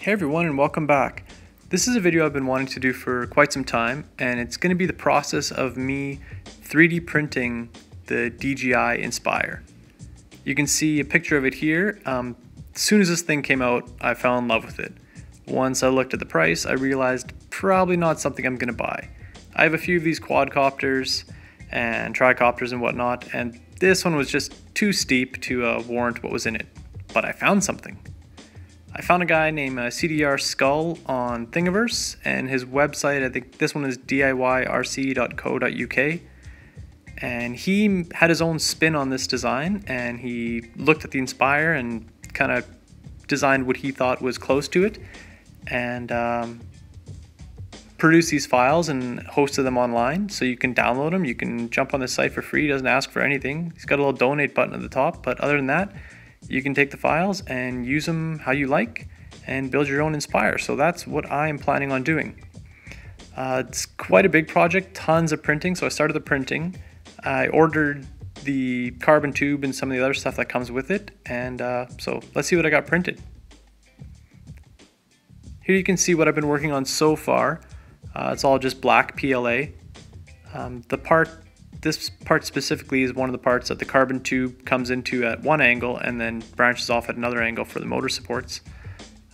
Hey everyone and welcome back. This is a video I've been wanting to do for quite some time and it's going to be the process of me 3D printing the DJI Inspire. You can see a picture of it here. Um, as soon as this thing came out I fell in love with it. Once I looked at the price I realized probably not something I'm going to buy. I have a few of these quadcopters and tricopters and whatnot and this one was just too steep to uh, warrant what was in it. But I found something. I found a guy named uh, CDR Skull on Thingiverse, and his website, I think this one is diyrc.co.uk. And he had his own spin on this design, and he looked at the Inspire and kind of designed what he thought was close to it, and um, produced these files and hosted them online. So you can download them, you can jump on the site for free, he doesn't ask for anything. He's got a little donate button at the top, but other than that, you can take the files and use them how you like and build your own Inspire. So that's what I'm planning on doing. Uh, it's quite a big project, tons of printing. So I started the printing. I ordered the carbon tube and some of the other stuff that comes with it. And uh, so let's see what I got printed. Here you can see what I've been working on so far. Uh, it's all just black PLA. Um, the part this part specifically is one of the parts that the carbon tube comes into at one angle and then branches off at another angle for the motor supports.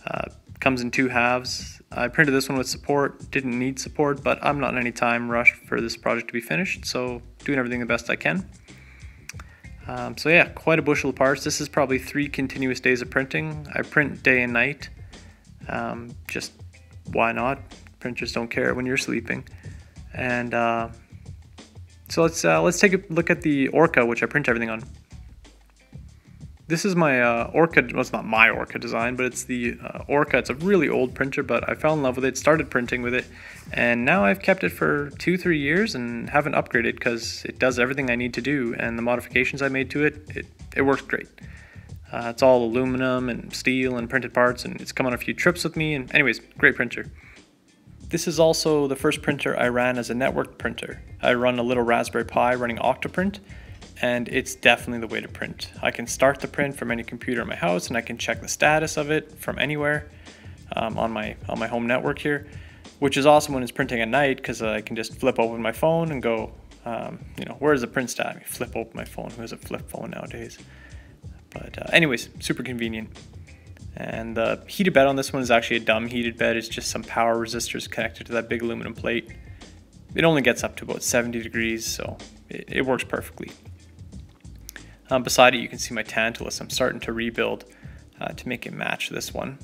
Uh, comes in two halves. I printed this one with support, didn't need support, but I'm not in any time rush for this project to be finished, so doing everything the best I can. Um, so yeah, quite a bushel of parts. This is probably three continuous days of printing. I print day and night. Um, just why not? Printers don't care when you're sleeping. And uh, so let's uh, let's take a look at the Orca, which I print everything on. This is my uh, Orca, well it's not my Orca design, but it's the uh, Orca. It's a really old printer, but I fell in love with it, started printing with it, and now I've kept it for two, three years and haven't upgraded because it does everything I need to do, and the modifications I made to it, it, it works great. Uh, it's all aluminum and steel and printed parts, and it's come on a few trips with me, and anyways, great printer. This is also the first printer I ran as a network printer. I run a little Raspberry Pi running Octoprint, and it's definitely the way to print. I can start the print from any computer in my house, and I can check the status of it from anywhere um, on my on my home network here, which is awesome when it's printing at night because I can just flip open my phone and go, um, you know, where's the print stat? I mean, flip open my phone. Who has a flip phone nowadays? But uh, anyways, super convenient. And the heated bed on this one is actually a dumb heated bed. It's just some power resistors connected to that big aluminum plate. It only gets up to about 70 degrees, so it, it works perfectly. Um, beside it, you can see my Tantillus. I'm starting to rebuild uh, to make it match this one.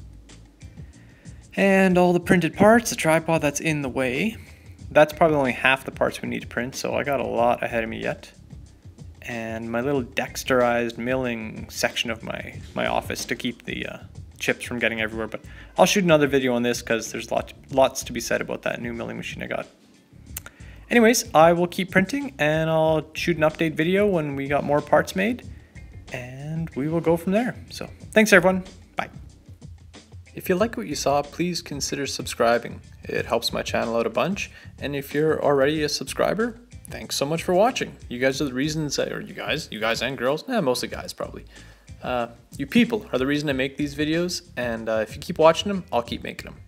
And all the printed parts, the tripod that's in the way. That's probably only half the parts we need to print, so I got a lot ahead of me yet. And my little dexterized milling section of my, my office to keep the uh, chips from getting everywhere. But I'll shoot another video on this because there's lots, lots to be said about that new milling machine I got. Anyways, I will keep printing and I'll shoot an update video when we got more parts made and we will go from there. So thanks everyone. Bye. If you like what you saw, please consider subscribing. It helps my channel out a bunch. And if you're already a subscriber, thanks so much for watching. You guys are the reasons, or you guys, you guys and girls, eh, mostly guys probably. Uh, you people are the reason I make these videos, and uh, if you keep watching them, I'll keep making them.